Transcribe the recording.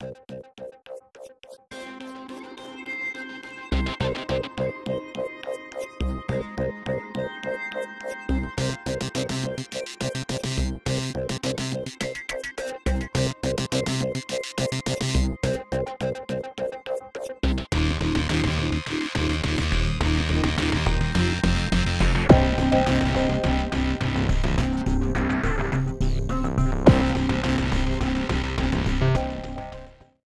that.